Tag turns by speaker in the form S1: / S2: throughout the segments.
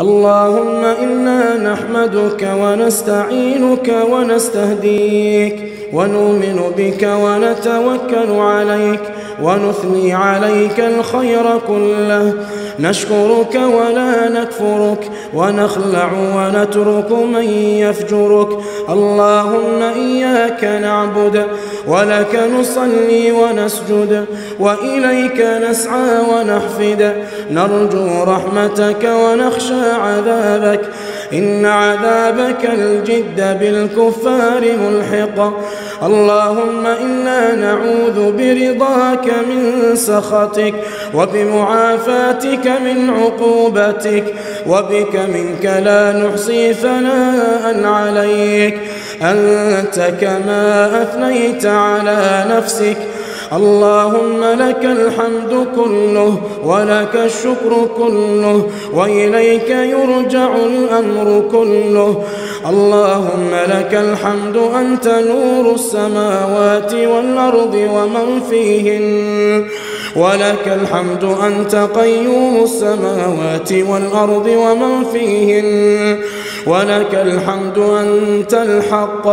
S1: اللهم إنا نحمدك ونستعينك ونستهديك ونؤمن بك ونتوكل عليك ونثني عليك الخير كله. نشكرك ولا نكفرك ونخلع ونترك من يفجرك. اللهم إياك نعبد ولك نصلي ونسجد وإليك نسعى ونحفد. نرجو رحمتك ونخشى عذابك. إن عذابك الجد بالكفار ملحق. اللهم إنا نعوذ برضاك من سخطك وبمعافاتك من عقوبتك وبك منك لا نحصي ثناء عليك. أنت كما أثنيت على نفسك اللهم لك الحمد كله ولك الشكر كله وإليك يرجع الأمر كله. اللهم لك الحمد أنت نور السماوات والأرض ومن فيهن. ولك الحمد أنت قيوم السماوات والأرض ومن فيهن. ولك الحمد أنت الحق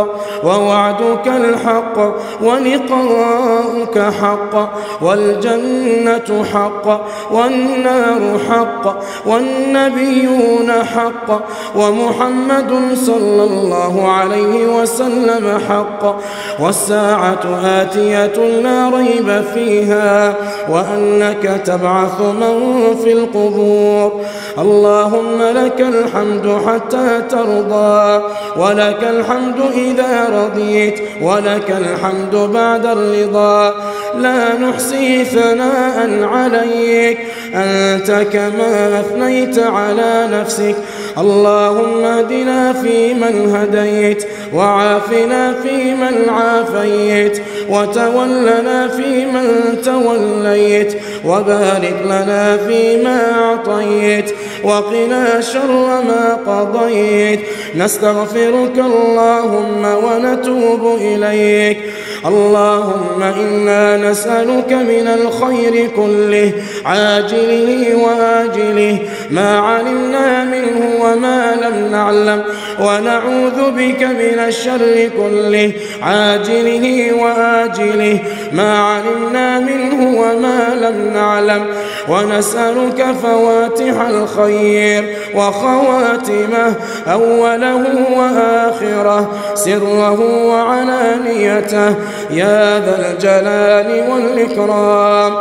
S1: ووعدك الحق ولقاؤك حق والجنة حق والنار حق والنبيون حق ومحمد صلى الله عليه وسلم حق. والساعة آتية لا ريب فيها وأنك تبعث من في القبور. اللهم لك الحمد حتى ترضى ولك الحمد إذا رضيت ولك الحمد بعد الرضا. لا نحصي ثناء عليك أنت كما أثنيت على نفسك. اللهم اهدنا فيمن هديت وعافنا فيمن عافيت وتولنا فيمن توليت. وبارك لنا فيما أعطيت وقنا شر ما قضيت. نستغفرك اللهم ونتوب إليك. اللهم إنا نسألك من الخير كله عاجله وآجله ما علمنا منه وما لم نعلم ونعوذ بك من الشر كله عاجله وآجله ما علمنا منه وما لم نعلم ونسألك فواتح الخير وخواتمه أوله وآخره سره وعلانيته يا ذا الجلال والإكرام.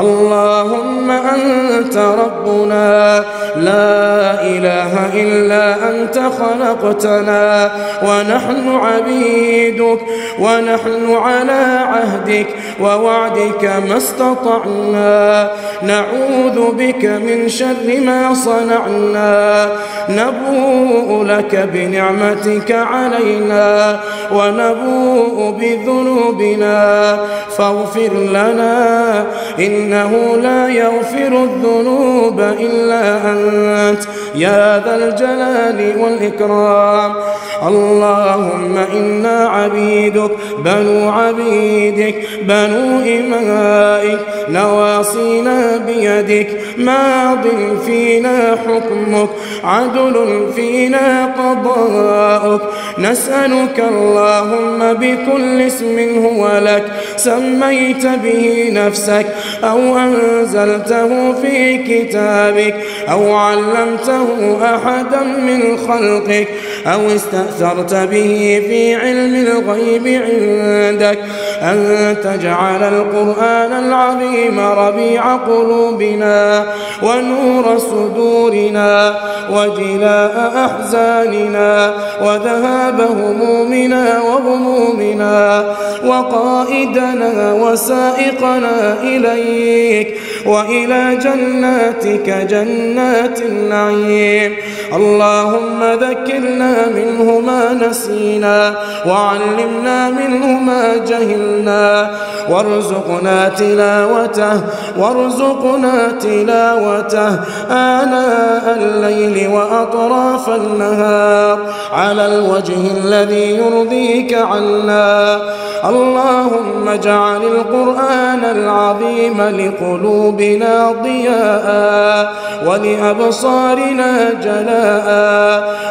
S1: اللهم أنت ربنا. لا إله إلا أنت خلقتنا. ونحن عبيدك ونحن على عهدك ووعدك ما استطعنا. نعوذ بك من شر ما صنعنا. نبوء لك بنعمتك علينا. ونبوء بذنوبنا. فاغفر لنا إنه لا يغفر الذنوب إلا أنت. يا ذا الجلال والإكرام. اللهم إنا عبيدك بنو عبيدك بنو إمائك. نواصينا بيدك. ماض فينا حكمك عدل فينا قضاءك نسألك اللهم بكل اسم هو لك. سميت به نفسك. أو أنزلته في كتابك أو علمته أحدا من خلقك أو استأثرت به في علم الغيب عندك أن تجعل القرآن العظيم ربيع قلوبنا ونور صدورنا وجلاء أحزاننا وذهاب همومنا وغمومنا وقائدنا وسائقنا إليك وإلى جناتك جنات النعيم. اللهم ذكرنا منه ما نسينا وعلمنا منه ما جهلنا وارزقنا تلاوته وارزقنا تلاوته آناء الليل وأطراف النهار على الوجه الذي يرضيك عنا. اللهم اجعل القرآن العظيم لقلوبنا ضياء ولأبصارنا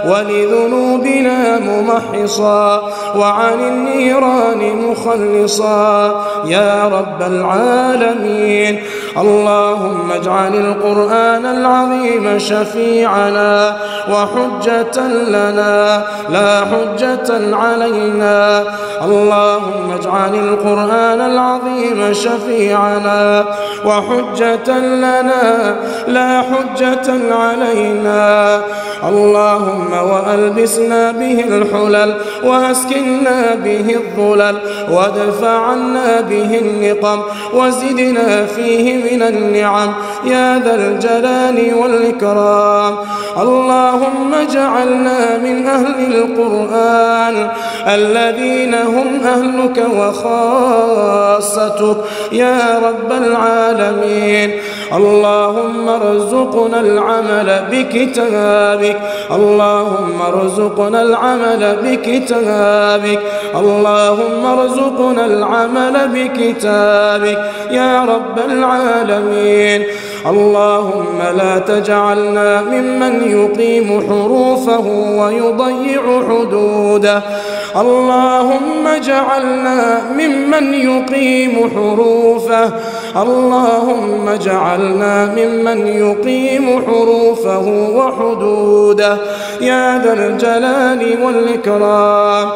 S1: ولذنوبنا ممحصا وعن النيران مخلصا يا رب العالمين اللهم اجعل القرآن العظيم شفيعنا وحجة لنا لا حجة علينا اللهم اجعل القرآن العظيم شفيعنا وحجة لنا لا حجة علينا اللهم وألبسنا به الحلل وأسكنا به الظلل وادفع عنا به النقم وزدنا فيه من النعم يا ذا الجلال والإكرام اللهم اجعلنا من أهل القرآن الذين هم أهلك وخاصتك يا رب العالمين اللهم ارزقنا العمل بكتابك اللهم ارزقنا العمل بكتابك. اللهم ارزقنا العمل بكتابك. يا رب العالمين. اللهم لا تجعلنا ممن يقيم حروفه ويضيع حدوده. اللهم اجعلنا ممن يقيم حروفه. اللهم اجعلنا ممن يقيم حروفه وحدوده. يا ذا الجلال والإكرام.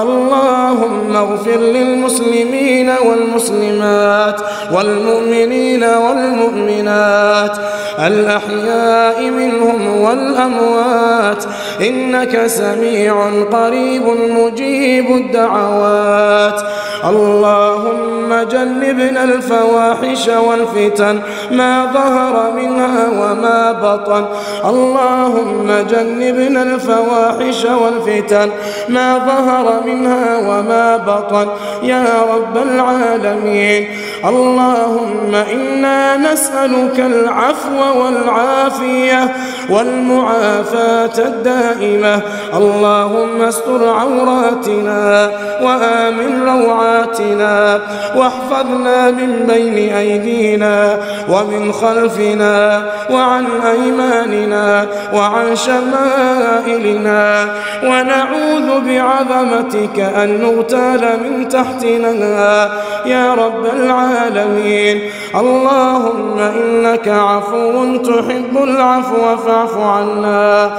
S1: اللهم اغفر للمسلمين والمسلمات والمؤمنين والمؤمنات. الأحياء منهم والأموات. إنك سميع قريب مجيب. الدعوات. اللهم جنبنا الفواحش والفتن ما ظهر منها وما بطن. اللهم جنبنا الفواحش والفتن ما ظهر منها وما بطن. يا رب العالمين اللهم إنا نسألك العفو والعافية والمعافاة الدائمة. اللهم استر عوراتنا وآمن روعاتنا واحفظنا من بين أيدينا ومن خلفنا وعن أيماننا وعن شمائلنا. ونعوذ بعظمتك أن نغتال من تحتنا. يا رب العالمين. اللهم إنك عفو تحب العفو فاعف عنا.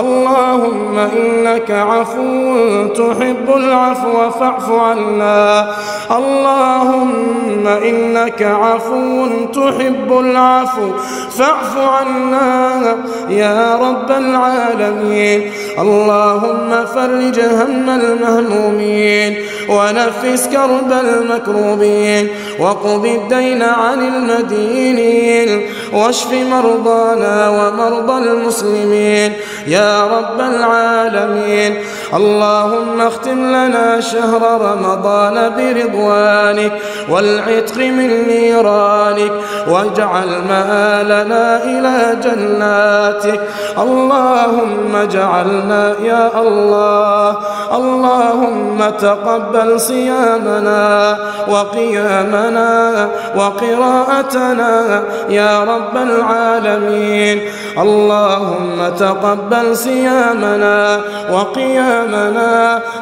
S1: اللهم إنك عفو تحب العفو فاعف عنا. اللهم إنك عفو تحب العفو فاعف عنا يا رب العالمين. اللهم فرج هم المهمومين ونفس كرب المكروبين. وقض الدين عن المدينين واشف مرضانا ومرضى المسلمين. يا رب العالمين. اللهم اختم لنا شهر رمضان برضوانك والعتق من نيرانك واجعل مآلنا إلى جناتك اللهم اجعلنا يا الله اللهم تقبل صيامنا وقيامنا وقراءتنا يا رب العالمين اللهم تقبل صيامنا وقيامنا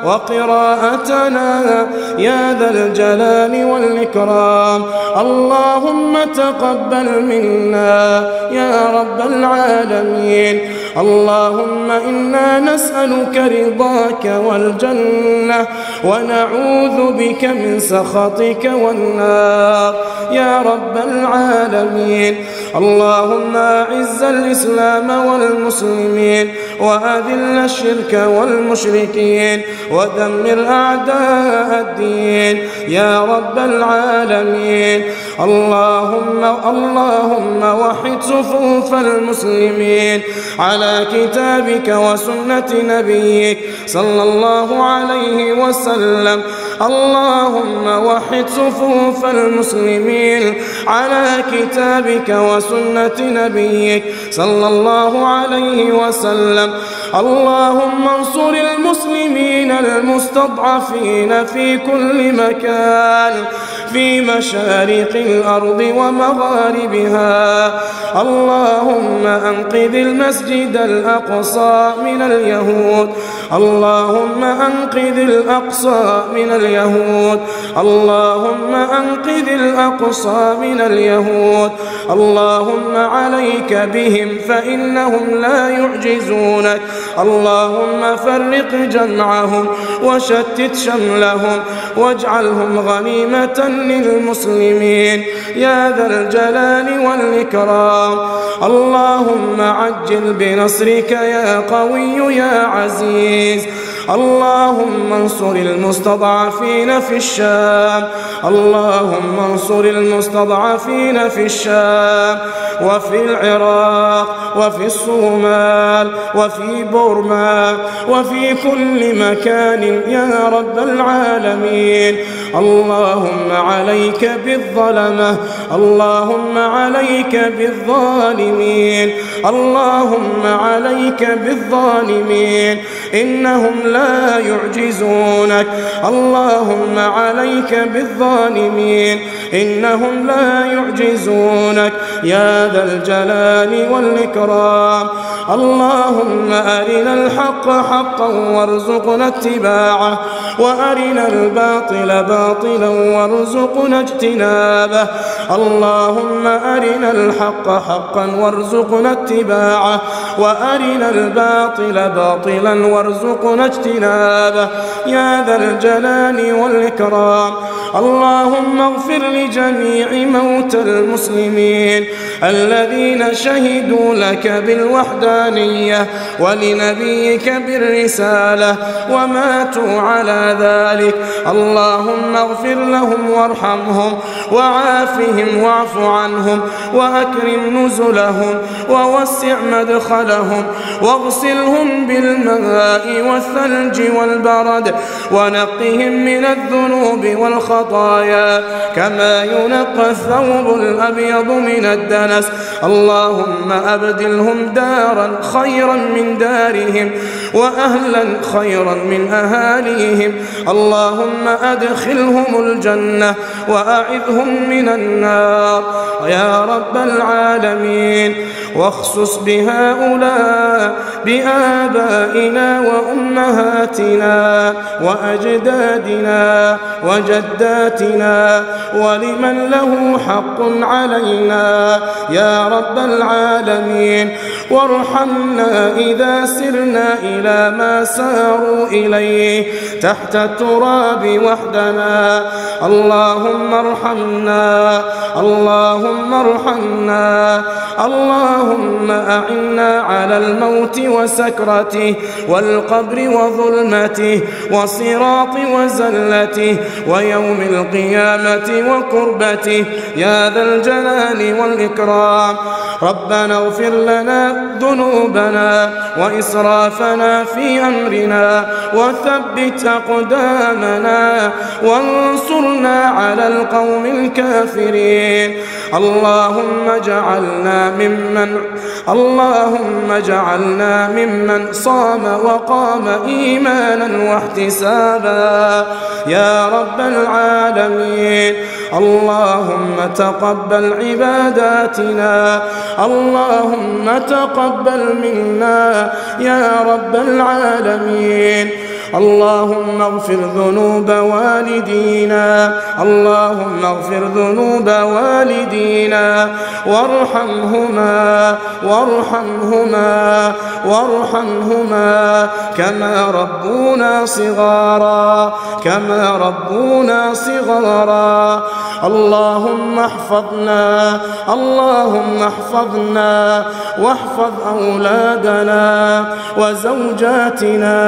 S1: وقراءتنا. يا ذا الجلال والإكرام. اللهم تقبل منا يا رب العالمين. اللهم إنا نسألك رضاك والجنة ونعوذ بك من سخطك والنار. يا رب العالمين. اللهم أعز الإسلام والمسلمين وأذل الشرك والمشركين ودمر أعداء الدين. يا رب العالمين. اللهم اللهم وحد صفوف المسلمين على كتابك وسنة نبيك صلى الله عليه وسلم. اللهم وحد صفوف المسلمين على كتابك وسنة نبيك صلى الله عليه وسلم. اللهم انصر المسلمين المستضعفين في كل مكان. في مشارق الأرض ومغاربها. اللهم أنقذ المسجد الأقصى من اليهود. اللهم أنقذ الأقصى من اليهود. اللهم أنقذ الأقصى من اليهود. اللهم عليك بهم فإنهم لا يعجزونك. اللهم فرق جمعهم وشتت شملهم واجعلهم غنيمة للمسلمين يا ذا الجلال والإكرام. اللهم عجل بنصرك يا قوي يا عزيز. اللهم انصر المستضعفين في الشام. اللهم انصر المستضعفين في الشام. وفي العراق وفي الصومال وفي بورما وفي كل مكان. يا رب العالمين. اللهم عليك بالظلمة اللهم عليك بالظالمين اللهم عليك بالظالمين إنهم لا يعجزونك. اللهم عليك بالظالمين إنهم لا يعجزونك. يا ذا الجلال والإكرام اللهم أرنا الحق حقا وارزقنا اتباعه وأرنا الباطل باطلا وارزقنا اجتنابه. اللهم أرنا الحق حقا وارزقنا اتباعه وأرنا الباطل باطلا وارزقنا اجتنابه. يا ذا الجلال والإكرام اللهم اغفر لجميع موتى المسلمين الذين شهدوا لك بالوحدانية ولنبيك بالرسالة وماتوا على ذلك. اللهم اغفر لهم وارحمهم وعافهم واعف عنهم وأكرم نزلهم ووسع مدخلهم واغسلهم بالماء والثلج والبرد ونقهم من الذنوب والخطايا كما ينقى الثوب الأبيض من الدنس. اللهم أبدلهم دارا خيرا من دارهم وأهلا خيرا من أهاليهم. اللهم أدخلهم الجنة وأعذهم من النار. يا رب العالمين واخصص بهؤلاء بآبائنا وأمهاتنا وأجدادنا وجداتنا ولمن له حق علينا. يا رب العالمين وارحمنا إذا سرنا إلى ما ساروا إليه تحت التراب وحدنا. اللهم ارحمنا اللهم ارحمنا اللهم أعنا على الموت وسكرته والقبر وظلمته وصراط وزلته ويوم القيامة وكربته يا ذا الجلال والإكرام. ربنا اغفر لنا ذنوبنا وإسرافنا في أمرنا وثبت أقدامنا وانصرنا على القوم الكافرين. اللهم اجعلنا ممن اللهم اجعلنا ممن صام وقام إيمانا واحتسابا. يا رب العالمين. اللهم تقبل عباداتنا اللهم تقبل منا يا رب العالمين. اللهم اغفر ذنوب والدينا. اللهم اغفر ذنوب والدينا. وارحمهما وارحمهما وارحمهما. كما ربونا صغارا كما ربونا صغارا. اللهم احفظنا اللهم احفظنا. واحفظ أولادنا وزوجاتنا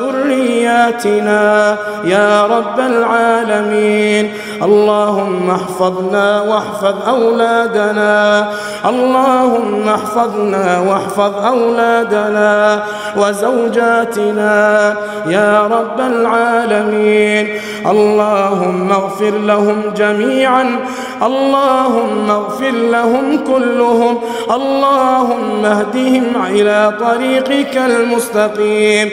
S1: وذرياتنا يا رب العالمين. اللهم احفظنا واحفظ أولادنا. اللهم احفظنا واحفظ أولادنا وزوجاتنا يا رب العالمين. اللهم اغفر لهم جميعا. اللهم اغفر لهم كلهم. اللهم اهدهم إلى طريقك المستقيم.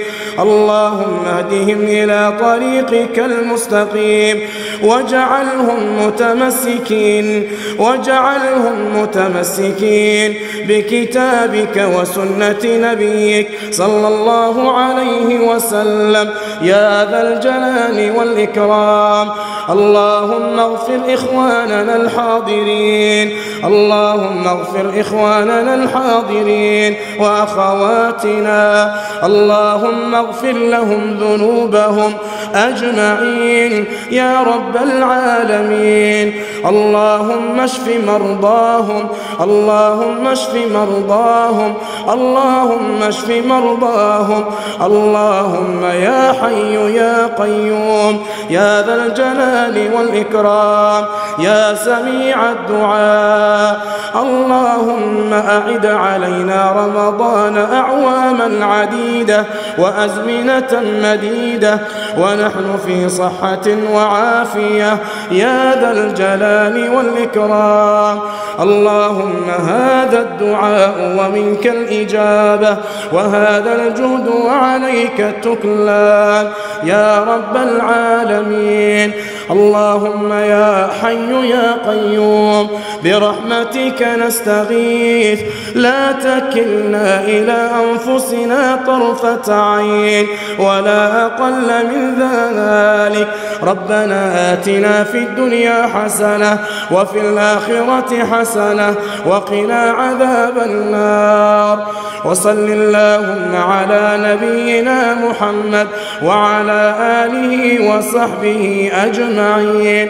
S1: اللهم اهدهم إلى طريقك المستقيم. واجعلهم متمسكين واجعلهم متمسكين بكتابك وسنة نبيك صلى الله عليه وسلم. يا ذا الجلال والإكرام. اللهم اغفر إخواننا الحاضرين. اللهم اغفر إخواننا الحاضرين وأخواتنا. اللهم اغفر لهم ذنوبهم أجمعين. يا رب العالمين. اللهم اشف مرضاهم. اللهم اشف مرضاهم. اللهم اشف مرضاهم. اللهم يا حي يا قيوم. يا ذا الجلال والإكرام. يا سميع الدعاء. اللهم أعد علينا رمضان أعواما عديدة وأزمنة مديدة. ونحن في صحة وعافية. يا ذا الجلال والإكرام. اللهم هذا الدعاء ومنك الإجابة. وهذا الجهد وعليك التكلان يا رب العالمين. اللهم يا حي يا قيوم برحمتك نستغيث. لا تكلنا إلى أنفسنا طرفة عين ولا أقل من ذلك. ربنا آتنا في الدنيا حسنة وفي الآخرة حسنة وقنا عذاب النار. وصل اللهم على نبينا محمد وعلى آله وصحبه أجمعين.